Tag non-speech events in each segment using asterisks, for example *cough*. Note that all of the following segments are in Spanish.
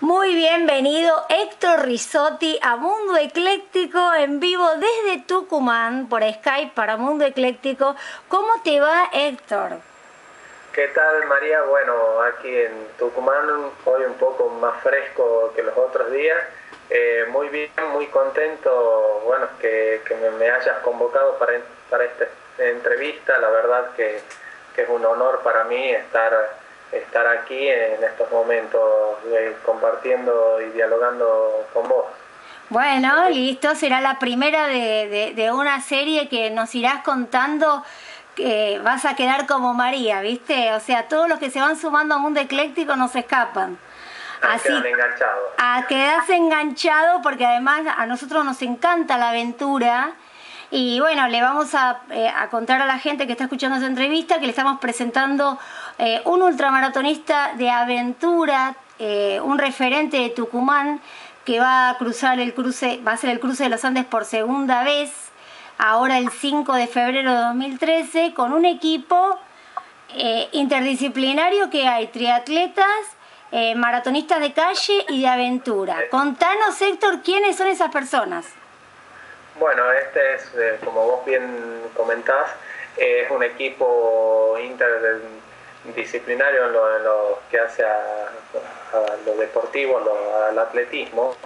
Muy bienvenido Héctor Risotti a Mundo Ecléctico en vivo desde Tucumán por Skype para Mundo Ecléctico. ¿Cómo te va Héctor? ¿Qué tal María? Bueno, aquí en Tucumán hoy un poco más fresco que los otros días. Eh, muy bien, muy contento, bueno, que, me, hayas convocado para, para esta entrevista. La verdad que, que es un honor para mí estar estar aquí en estos momentos eh, compartiendo y dialogando con vos. Bueno, listo, será la primera de, una serie que nos irás contando que vas a quedar como María, ¿viste? O sea, todos los que se van sumando a Mundo Ecléctico no se escapan. A Así, enganchado. A quedarse enganchado porque además a nosotros nos encanta la aventura. Y bueno, le vamos a, eh, a contar a la gente que está escuchando esta entrevista que le estamos presentando eh, un ultramaratonista de aventura, eh, un referente de Tucumán que va a cruzar el cruce, va a ser el cruce de los Andes por segunda vez, ahora el 5 de febrero de 2013, con un equipo interdisciplinario que hay triatletas, maratonistas de calle y de aventura. Contanos, Héctor, quiénes son esas personas. Bueno, este es, como vos bien comentás, es un equipo inter disciplinario en lo, que hace a, lo deportivo, al atletismo,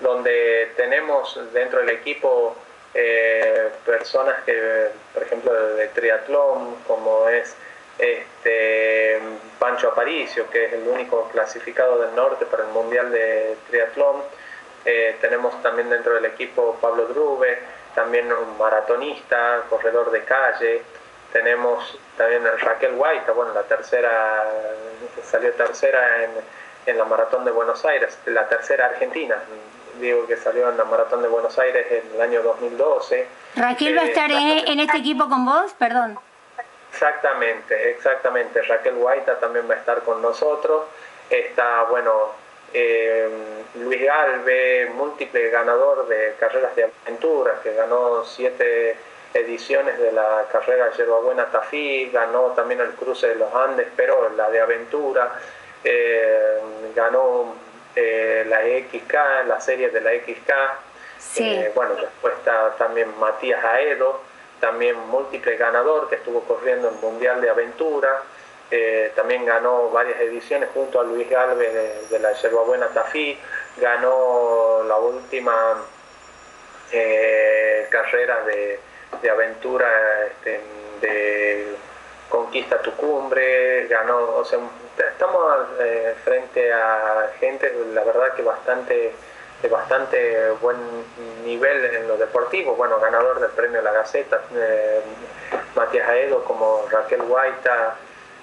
donde tenemos dentro del equipo eh, personas que, por ejemplo, de, triatlón, como es este, Pancho Aparicio, que es el único clasificado del norte para el Mundial de Triatlón. Eh, tenemos también dentro del equipo Pablo Drube, también un maratonista, corredor de calle, tenemos también Raquel White, bueno, la tercera, salió tercera en, en la Maratón de Buenos Aires, la tercera argentina, digo que salió en la Maratón de Buenos Aires en el año 2012. ¿Raquel va a eh, estar en, este equipo con vos? Perdón. Exactamente, exactamente. Raquel White también va a estar con nosotros. Está, bueno, eh, Luis Galve, múltiple ganador de carreras de aventura, que ganó siete ediciones de la carrera Yerbabuena Tafí, ganó también el cruce de los Andes, pero la de aventura, eh, ganó eh, la XK, la serie de la XK. Eh, bueno, después está también Matías Aedo, también múltiple ganador que estuvo corriendo el Mundial de Aventura. También ganó varias ediciones junto a Luis Galvez de, de la Yerbabuena Tafí, ganó la última carrera de, de aventura, este, de conquista tu cumbre, ganó, o sea, estamos eh, frente a gente, la verdad que bastante de bastante buen nivel en lo deportivo, bueno, ganador del premio La Gaceta, eh, Matías Aedo como Raquel Guaita,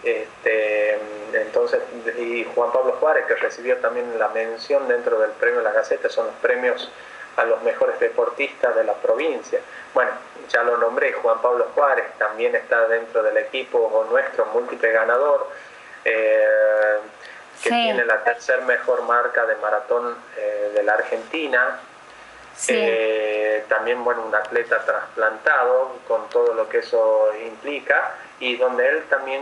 este, entonces, y Juan Pablo Juárez, que recibió también la mención dentro del premio La Gaceta, son los premios a los mejores deportistas de la provincia. Bueno, ya lo nombré, Juan Pablo Juárez también está dentro del equipo nuestro, múltiple ganador, eh, que tiene la tercer mejor marca de maratón eh, de la Argentina. Eh, también, bueno, un atleta trasplantado con todo lo que eso implica y donde él también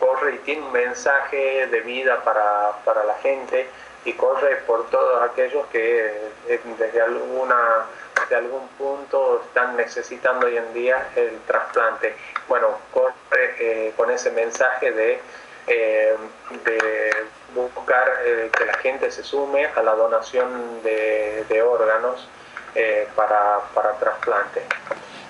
corre y tiene un mensaje de vida para, para la gente y corre por todos aquellos que desde alguna de algún punto están necesitando hoy en día el trasplante. Bueno, corre eh, con ese mensaje de, eh, de buscar eh, que la gente se sume a la donación de, órganos para, para trasplante.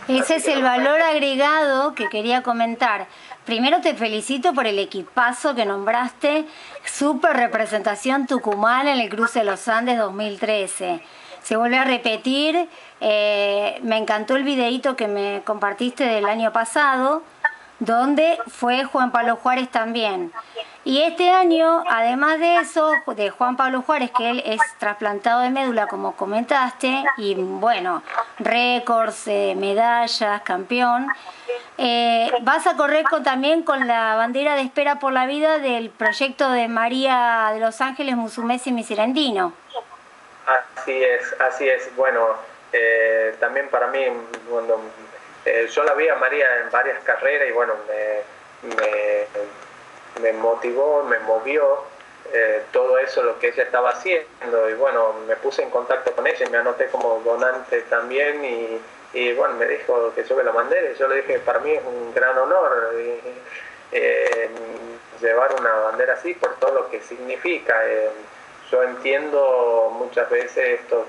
Ese es el valor agregado que quería comentar. Primero te felicito por el equipazo que nombraste, super representación Tucumán en el cruce de los Andes 2013 se vuelve a repetir. Eh, me encantó el videíto que me compartiste del año pasado, donde fue Juan Pablo Juárez también. Y este año, además de eso, de Juan Pablo Juárez, que él es trasplantado de médula, como comentaste, y bueno, récords, eh, medallas, campeón, eh, vas a correr también con la bandera de espera por la vida del proyecto de María de los Ángeles Musumesi Miserandino. Así es, así es. Bueno, eh, también para mí, cuando eh, yo la vi a María en varias carreras y bueno, me, me, motivó, me movió eh, todo eso lo que ella estaba haciendo y bueno, me puse en contacto con ella me anoté como donante también y, y bueno, me dijo que yo me la mandé y yo le dije, para mí es un gran honor eh, llevar una bandera así por todo lo que significa. Eh, yo entiendo muchas veces esto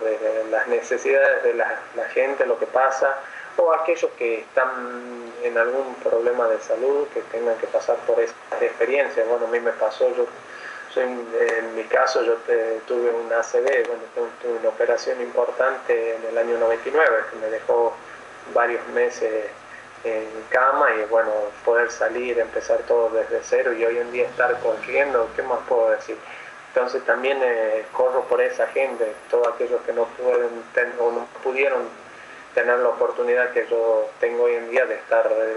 las necesidades de la, gente, lo que pasa, o aquellos que están en algún problema de salud, que tengan que pasar por esta experiencia. Bueno, a mí me pasó, yo en, mi caso yo tuve un ACV, bueno, tuve una operación importante en el año 99 que me dejó varios meses en cama y bueno, poder salir, empezar todo desde cero y hoy en día estar corriendo, ¿qué más puedo decir? Entonces también eh, corro por esa gente, todos aquellos que no pueden o no pudieron tener la oportunidad que yo tengo hoy en día de estar de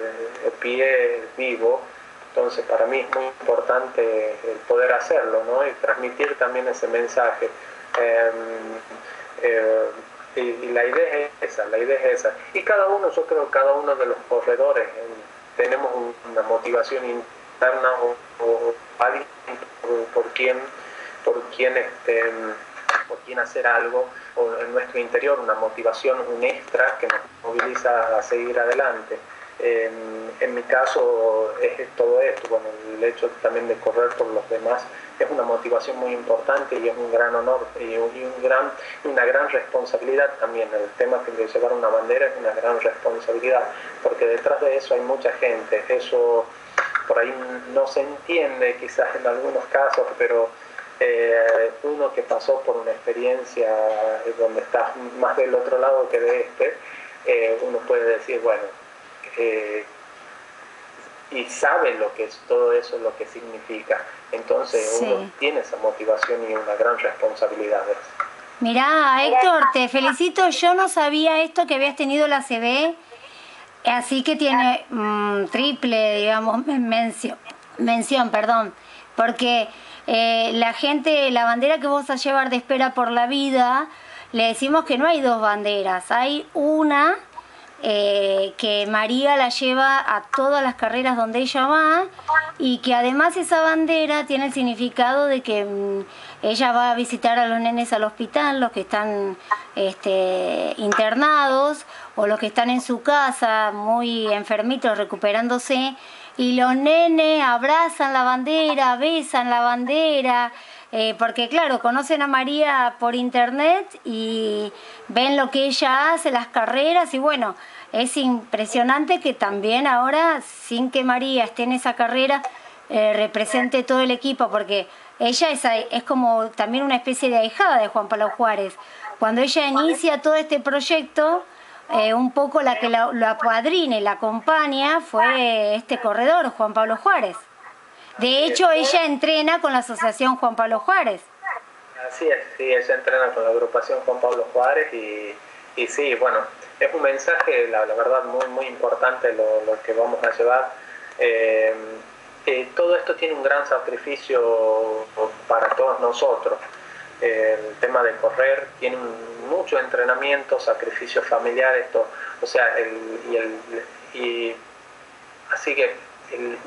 eh, pie vivo, entonces para mí es muy importante el poder hacerlo ¿no? y transmitir también ese mensaje. Em, eh, y, la idea es esa, la idea es esa. Y cada uno, yo creo que cada uno de los corredores tenemos una motivación interna o, alguien por, quien, por quien este, por quien hacer algo o en nuestro interior una motivación, un extra que nos moviliza a seguir adelante. En, mi caso es todo esto, bueno, el hecho también de correr por los demás es una motivación muy importante y es un gran honor y, un gran, una gran responsabilidad también. El tema de llevar una bandera es una gran responsabilidad, porque detrás de eso hay mucha gente. Eso por ahí no se entiende quizás en algunos casos, pero eh, uno que pasó por una experiencia donde está más del otro lado que de este, eh, uno puede decir, bueno, eh, y sabe lo que es todo eso, lo que significa. Entonces uno tiene esa motivación y una gran responsabilidad. Mirá, Héctor, te felicito. Yo no sabía esto que habías tenido la CB, así que tiene mm, triple, digamos, mención, mención, perdón, porque eh, la gente, la bandera que vos vas a llevar de espera por la vida, le decimos que no hay dos banderas, hay una eh, que María la lleva a todas las carreras donde ella va y que además esa bandera tiene el significado de que mm, ella va a visitar a los nenes al hospital, los que están este, internados o los que están en su casa muy enfermitos recuperándose y los nenes abrazan la bandera, besan la bandera. Eh, porque claro, conocen a María por internet y ven lo que ella hace, las carreras y bueno, es impresionante que también ahora, sin que María esté en esa carrera, eh, represente todo el equipo, porque ella es, es como también una especie de ahijada de Juan Pablo Juárez. Cuando ella inicia todo este proyecto, eh, un poco la que lo, lo apadrina y la acompaña fue este corredor, Juan Pablo Juárez. De hecho, ella entrena con la Asociación Juan Pablo Juárez. Así es, sí, ella entrena con la agrupación Juan Pablo Juárez y, y sí, bueno, es un mensaje, la, verdad, muy, muy importante lo, que vamos a llevar. Eh, todo esto tiene un gran sacrificio para todos nosotros. el tema de correr tiene mucho entrenamiento, sacrificio familiar, esto, o sea, y, el, y así que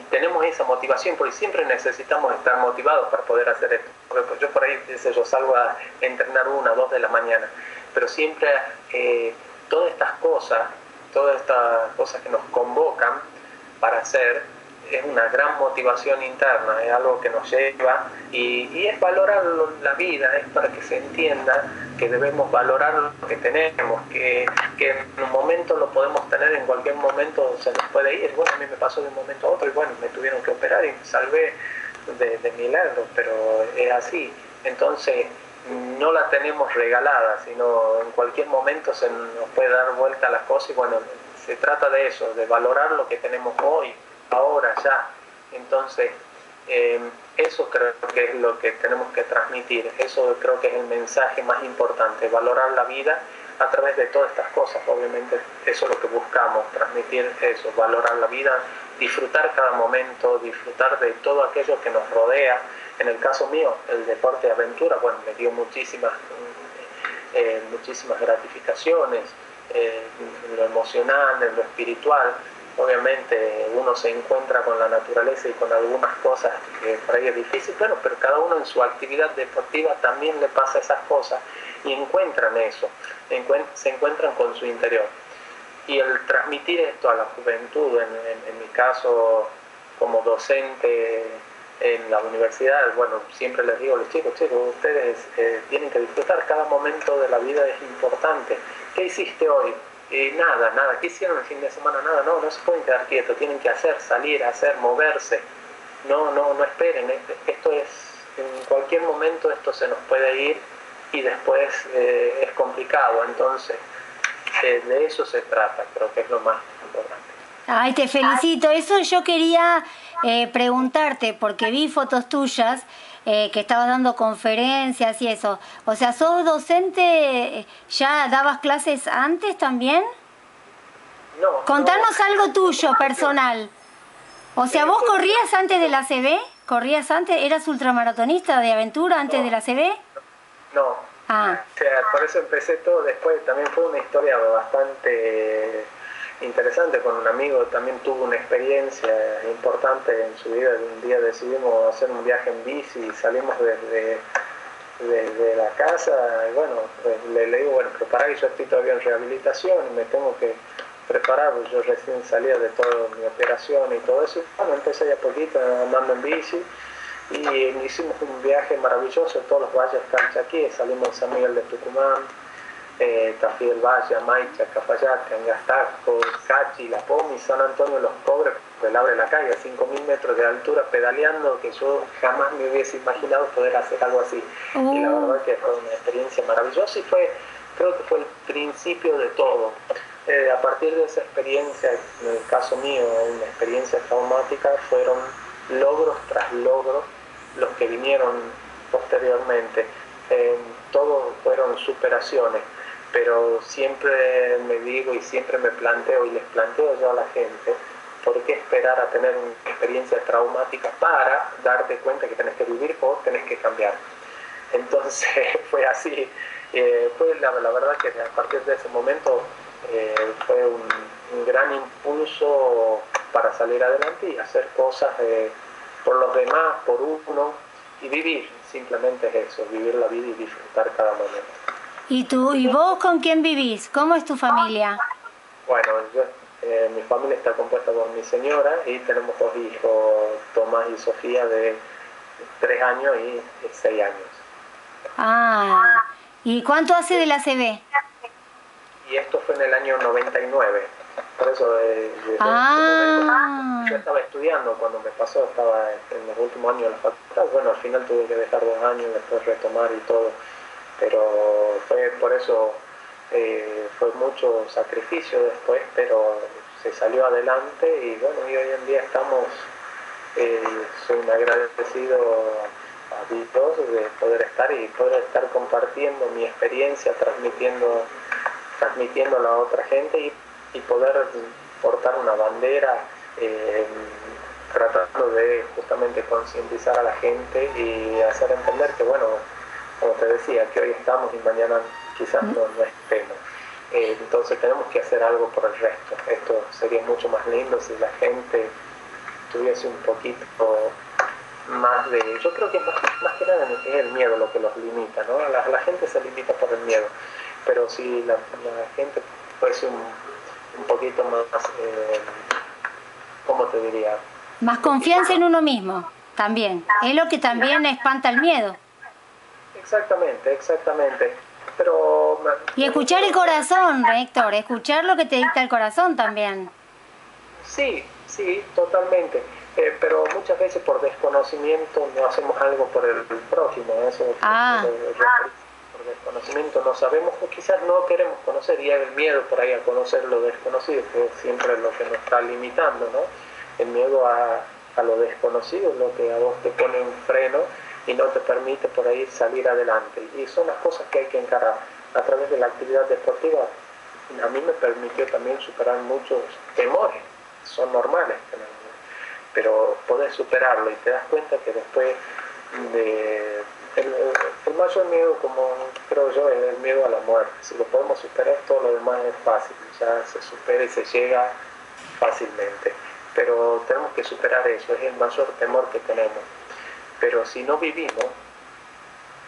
tenemos esa motivación porque siempre necesitamos estar motivados para poder hacer esto. Porque yo por ahí, yo salgo a entrenar una, dos de la mañana, pero siempre eh, todas estas cosas, todas estas cosas que nos convocan para hacer, es una gran motivación interna, es algo que nos lleva y, es valorar la vida, es para que se entienda que debemos valorar lo que tenemos, que, en un momento lo podemos tener, en cualquier momento se nos puede ir. Bueno, a mí me pasó de un momento a otro y bueno, me tuvieron que operar y me salvé de, de milagro, pero es así. Entonces, no la tenemos regalada, sino en cualquier momento se nos puede dar vuelta las cosas y bueno, se trata de eso, de valorar lo que tenemos hoy, ahora, ya. Entonces, eh, eso creo que es lo que tenemos que transmitir, eso creo que es el mensaje más importante, valorar la vida a través de todas estas cosas, obviamente. Eso es lo que buscamos, transmitir eso, valorar la vida, disfrutar cada momento, disfrutar de todo aquello que nos rodea, en el caso mío, el deporte de aventura, bueno, me dio muchísimas, eh, muchísimas gratificaciones, eh, en lo emocional, en lo espiritual, obviamente uno se encuentra con la naturaleza y con algunas cosas que por ahí es difícil, bueno, pero cada uno en su actividad deportiva también le pasa esas cosas y encuentran eso, se encuentran con su interior. Y el transmitir esto a la juventud, en, mi caso como docente en la universidad, bueno, siempre les digo a los chicos, chicos, ustedes eh, tienen que disfrutar, cada momento de la vida es importante. ¿Qué hiciste hoy? Eh, nada, nada. ¿Qué hicieron el fin de semana? Nada, no, no se pueden quedar quietos, tienen que hacer, salir, hacer, moverse. No, no, no esperen. Esto es, en cualquier momento esto se nos puede ir y después eh, es complicado. Entonces, eh, de eso se trata, creo que es lo más importante. Ay, te felicito. Eso yo quería preguntarte, porque vi fotos tuyas eh, que estabas dando conferencias y eso. O sea, ¿sos docente, ya dabas clases antes también? No. Contanos algo tuyo, personal. O sea, ¿vos corrías antes de la CB? ¿Corrías antes? ¿Eras ultramaratonista de aventura antes de la CB? No. Ah. O sea, por eso empecé todo después. También fue una historia bastante interesante con un amigo, también tuvo una experiencia importante en su vida. Un día decidimos hacer un viaje en bici salimos desde, desde la casa. Y bueno, pues, le, le, digo, bueno, preparar que yo estoy todavía en rehabilitación y me tengo que preparar, pues yo recién salía de toda mi operación y todo eso. Bueno, empecé ya poquito andando en bici y hicimos un viaje maravilloso en todos los valles aquí salimos en San Miguel de Tucumán eh, Tafí Valle, Amaicha, Cafayate, Angastaco, Cachi, La Pomi, San Antonio Los Pobres, pues abre la calle a 5.000 metros de altura pedaleando, que yo jamás me hubiese imaginado poder hacer algo así. Y la oh. verdad que fue una experiencia maravillosa y fue, creo que fue el principio de todo. Eh, a partir de esa experiencia, en el caso mío, una experiencia traumática, fueron logros tras logros los que vinieron posteriormente. Eh, todos fueron superaciones pero siempre me digo y siempre me planteo y les planteo yo a la gente, ¿por qué esperar a tener una experiencia traumática para darte cuenta que tenés que vivir o tenés que cambiar? Entonces *laughs* fue así, eh, fue la, verdad que a partir de ese momento eh, fue un, gran impulso para salir adelante y hacer cosas eh, por los demás, por uno y vivir, simplemente es eso, vivir la vida y disfrutar cada momento. ¿Y tú y vos con quién vivís? ¿Cómo es tu familia? Bueno, eh, mi familia está compuesta por mi señora y tenemos dos hijos, Tomás y Sofía, de tres años y seis años. Ah, ¿y cuánto hace de la CB? Y esto fue en el año 99. Por eso, eh, ah. yo estaba estudiando cuando me pasó, estaba en los últimos años de la facultad. Bueno, al final tuve que dejar dos años, después retomar y todo pero fue por eso eh, fue mucho sacrificio después, pero se salió adelante y bueno, y hoy en día estamos, eh, soy un agradecido a Dios de poder estar y poder estar compartiendo mi experiencia, transmitiendo, transmitiendo a otra gente y, poder portar una bandera. Eh, tratando de justamente concientizar a la gente y hacer entender que bueno, como te decía, que hoy estamos y mañana quizás no, estemos. Eh, entonces tenemos que hacer algo por el resto. Esto sería mucho más lindo si la gente tuviese un poquito más de... Yo creo que más, más que nada es el miedo lo que los limita, ¿no? La, la gente se limita por el miedo, pero si la, gente fuese un, un poquito más, eh, ¿cómo te diría? Más confianza en uno mismo, también. Es lo que también espanta el miedo. Exactamente, exactamente. Pero, y escuchar el corazón, Héctor, escuchar lo que te dicta el corazón también. Sí, sí, totalmente. Eh, pero muchas veces por desconocimiento no hacemos algo por el, próximo eso ah. por desconocimiento no sabemos o quizás no queremos conocer y hay el miedo por ahí a conocer lo desconocido, que siempre es lo que nos está limitando, ¿no? El miedo a, a lo desconocido es lo que a vos te pone un freno y no te permite por ahí salir adelante. Y son las cosas que hay que encarar. A través de la actividad deportiva, a mí me permitió también superar muchos temores, son normales, pero poder superarlo y te das cuenta que después de... El mayor miedo, como creo yo, es el miedo a la muerte. Si lo podemos superar, todo lo demás es fácil, ya se supera y se llega fácilmente. Pero tenemos que superar eso, es el mayor temor que tenemos. Pero si no vivimos,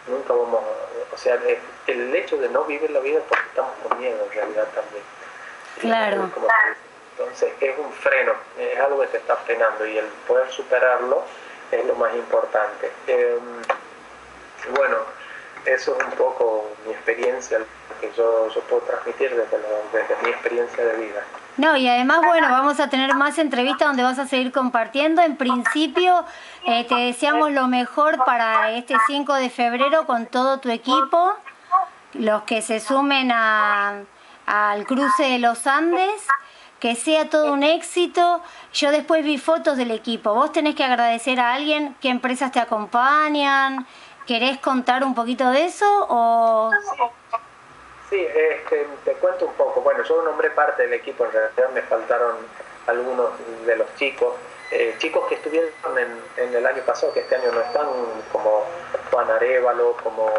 nunca vamos a... O sea, el hecho de no vivir la vida es porque estamos con miedo en realidad también. Claro. Entonces es un freno, es algo que te está frenando y el poder superarlo es lo más importante. Em, bueno, eso es un poco mi experiencia, que yo, yo puedo transmitir desde, desde mi experiencia de vida. No, y además, bueno, vamos a tener más entrevistas donde vas a seguir compartiendo. En principio, eh, te deseamos lo mejor para este 5 de febrero con todo tu equipo, los que se sumen a, al cruce de los Andes, que sea todo un éxito. Yo después vi fotos del equipo. Vos tenés que agradecer a alguien, qué empresas te acompañan. ¿Querés contar un poquito de eso o...? Sí, este, te cuento un poco. Bueno, yo nombré parte del equipo, en realidad me faltaron algunos de los chicos. Eh, chicos que estuvieron en, el año pasado, que este año no están, como Juan Arevalo, como,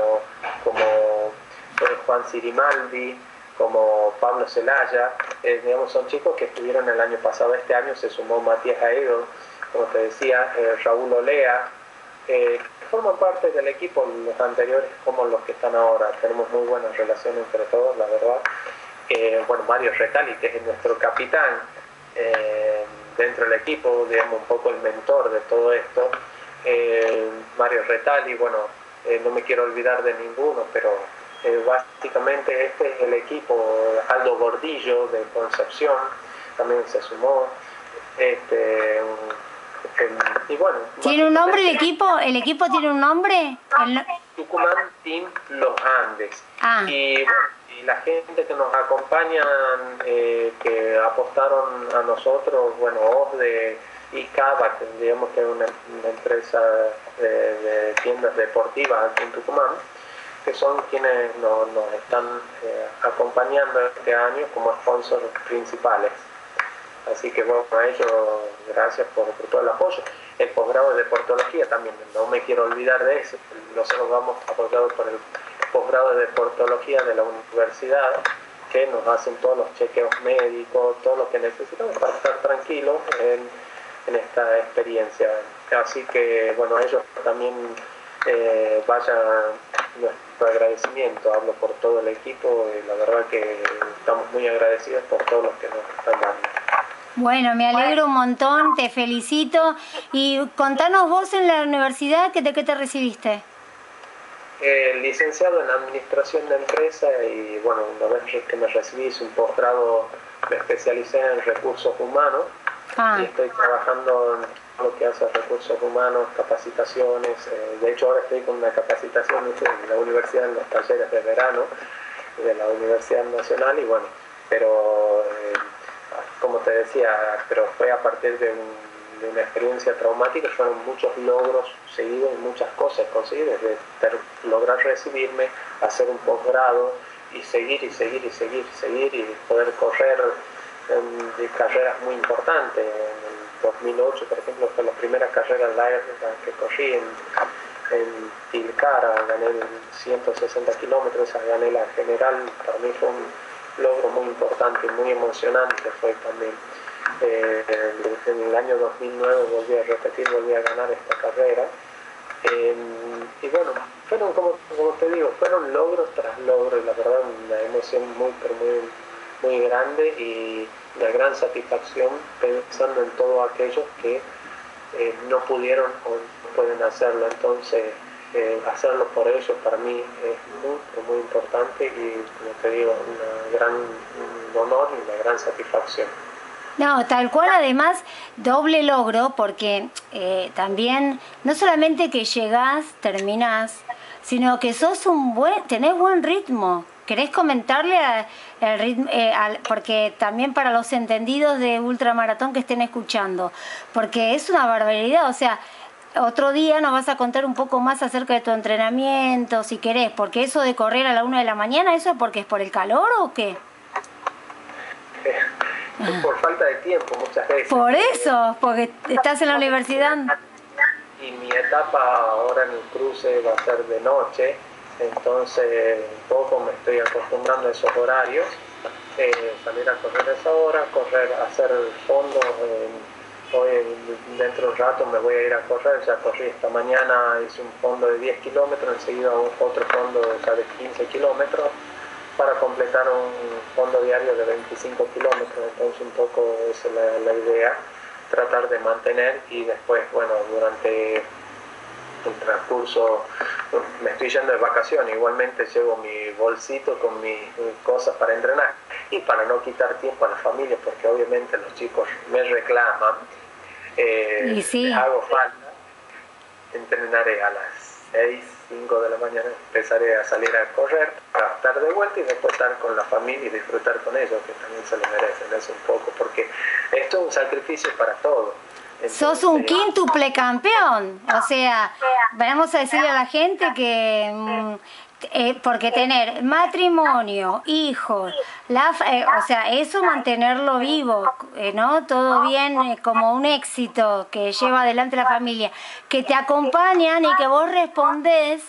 como eh, Juan Sirimaldi, como Pablo Celaya, eh, digamos, son chicos que estuvieron el año pasado, este año se sumó Matías Aedo, como te decía, Raúl Olea, forman parte del equipo, los anteriores como los que están ahora. Tenemos muy buenas relaciones entre todos, la verdad. Eh, bueno, Mario Retali, que es nuestro capitán eh, dentro del equipo, digamos, un poco el mentor de todo esto. Eh, Mario Retali, bueno, no me quiero olvidar de ninguno, pero básicamente este es el equipo. Aldo Gordillo de Concepción también se sumó. Este, ¿Tiene un nombre el equipo? ¿El equipo tiene un nombre? Tucumán Team Los Andes. Ah. Y, la gente que nos acompaña, eh, que apostaron a nosotros, bueno, OSDE y Cava, que digamos que es una, empresa de, tiendas deportivas aquí en Tucumán, que son quienes nos, están eh, acompañando este año como sponsors principales. Así que bueno, a ellos gracias por, todo el apoyo. El posgrado de deportología también, no me quiero olvidar de eso. Nosotros vamos apoyados por el posgrado de deportología de la universidad, que nos hacen todos los chequeos médicos, todo lo que necesitamos para estar tranquilos en, esta experiencia. Así que bueno, a ellos también eh, vaya nuestro agradecimiento, hablo por todo el equipo y la verdad que estamos muy agradecidos por todos los que nos están dando. Bueno, me alegro un montón, te felicito. Y contanos vos en la universidad, ¿de qué te recibiste? Eh, licenciado en Administración de Empresa y bueno, una vez que me recibí hice un posgrado, me especialicé en recursos humanos ah. y estoy trabajando en lo que hace recursos humanos, capacitaciones. Eh, de hecho ahora estoy con una capacitación en la universidad en los talleres de verano de la Universidad Nacional y bueno, pero... Eh, como te decía, pero fue a partir de, una experiencia traumática, fueron muchos logros seguidos y muchas cosas conseguidas, de lograr recibirme, hacer un posgrado y seguir y seguir y seguir y seguir y poder correr en, carreras muy importantes. En el 2008, por ejemplo, fue la primera carrera larga que corrí en, en Tilcara, gané 160 kilómetros, gané la general, para mí fue un logro muy importante, muy emocionante fue también. Eh, en el año 2009 volví a repetir, volví a ganar esta carrera. Eh, y bueno, fueron, como, como, te digo, fueron logros tras logros, la verdad, una emoción muy, pero muy, muy grande y una gran satisfacción pensando en todos aquellos que eh, no pudieron o no pueden hacerlo. Entonces, eh, hacerlo por ellos para mí es muy, muy importante y, como te digo, un gran honor y una gran satisfacción. No, tal cual además doble logro porque eh, también no solamente que llegás, terminás, sino que sos un buen, tenés buen ritmo. ¿Querés comentarle el ritmo? Eh, porque también para los entendidos de ultramaratón que estén escuchando, porque es una barbaridad, o sea, otro día nos vas a contar un poco más acerca de tu entrenamiento, si querés, porque eso de correr a la una de la mañana, ¿eso es porque es por el calor o qué? por falta de tiempo muchas veces. Por eso, porque estás en la universidad. Y mi etapa ahora en el cruce va a ser de noche, entonces un poco me estoy acostumbrando a esos horarios eh, salir a correr esa hora, correr, hacer fondos. Hoy dentro de un rato me voy a ir a correr, ya corrí esta mañana, hice un fondo de 10 kilómetros, enseguida otro fondo ya de 15 kilómetros para completar un fondo diario de 25 kilómetros, entonces un poco esa es la, la idea, tratar de mantener y después, bueno, durante el transcurso me estoy yendo de vacaciones, igualmente llevo mi bolsito con mis cosas para entrenar y para no quitar tiempo a la familia, porque obviamente los chicos me reclaman, eh, hago falta, entrenaré a las 6, 5 de la mañana, empezaré a salir a correr, a estar de vuelta y después estar con la familia y disfrutar con ellos, que también se lo merecen, es un poco, porque esto es un sacrificio para todos Sos un quíntuple campeón. O sea, vamos a decirle a la gente que... Mm, eh, porque tener matrimonio, hijos, la, eh, o sea, eso mantenerlo vivo, eh, ¿no? Todo bien, como un éxito que lleva adelante la familia, que te acompañan y que vos respondés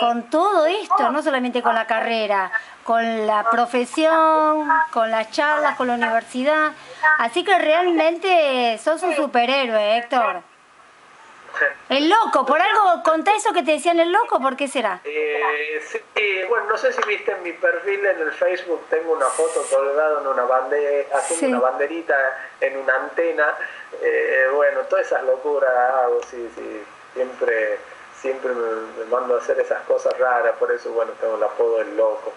con todo esto, no solamente con la carrera, con la profesión, con las charlas, con la universidad. Así que realmente sos un superhéroe, Héctor. El loco, por algo contá eso que te decían el loco, ¿por qué será? Eh, sí, bueno, no sé si viste en mi perfil en el Facebook, tengo una foto colgada en una bandera, haciendo una banderita en una antena. Eh, bueno, todas esas locuras hago, sí, sí, siempre, siempre me, me mando a hacer esas cosas raras, por eso, bueno, tengo el apodo del loco.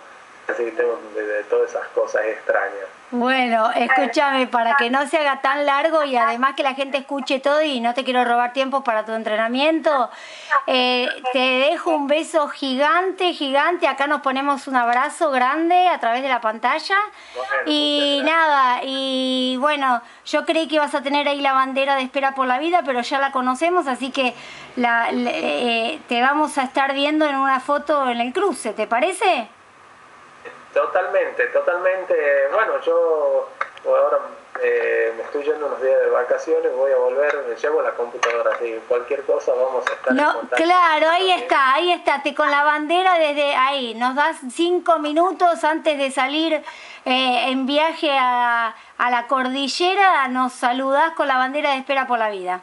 Así que tengo de todas esas cosas extrañas. Bueno, escúchame, para que no se haga tan largo y además que la gente escuche todo y no te quiero robar tiempo para tu entrenamiento, eh, te dejo un beso gigante, gigante. Acá nos ponemos un abrazo grande a través de la pantalla. y nada, y bueno, yo creí que ibas a tener ahí la bandera de espera por la vida, pero ya la conocemos, así que la, eh, te vamos a estar viendo en una foto en el cruce, ¿te parece? Totalmente, totalmente. Bueno, yo ahora eh, me estoy yendo unos días de vacaciones, voy a volver, me llevo la computadora, así cualquier cosa vamos a estar no, Claro, ahí está, ahí está, te con la bandera desde ahí, nos das cinco minutos antes de salir eh, en viaje a, a, la cordillera, nos saludás con la bandera de espera por la vida.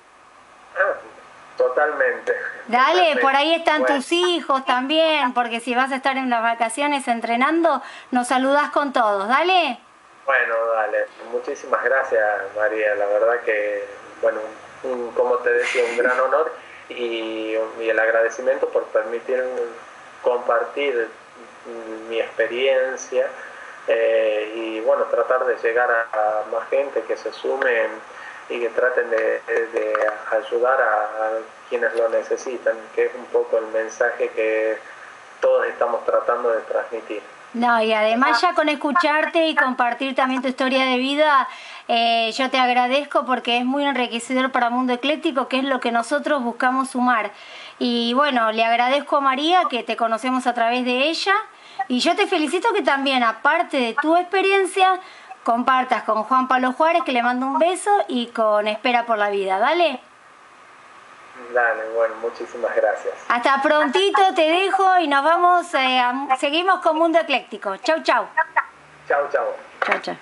Totalmente. Dale, por ahí están tus hijos también, porque si vas a estar en las vacaciones entrenando, nos saludas con todos, dale. Bueno, dale, muchísimas gracias María, la verdad que, bueno, como te decía, un gran honor y, el agradecimiento por permitirme compartir mi experiencia eh, y bueno, tratar de llegar a, más gente que se sumen y que traten de, ayudar a, quienes lo necesitan, que es un poco el mensaje que todos estamos tratando de transmitir. No, y además ya con escucharte y compartir también tu historia de vida, eh, yo te agradezco porque es muy enriquecedor para Mundo Ecléctico, que es lo que nosotros buscamos sumar. Y bueno, le agradezco a María que te conocemos a través de ella. Y yo te felicito que también, aparte de tu experiencia, compartas con Juan Pablo Juárez, que le mando un beso, y con Espera por la Vida. Dale. Dale, bueno, muchísimas gracias. Hasta prontito, te dejo y nos vamos, eh, seguimos con Mundo Ecléctico. Chau, chau. Chau, chau. Chau, chau.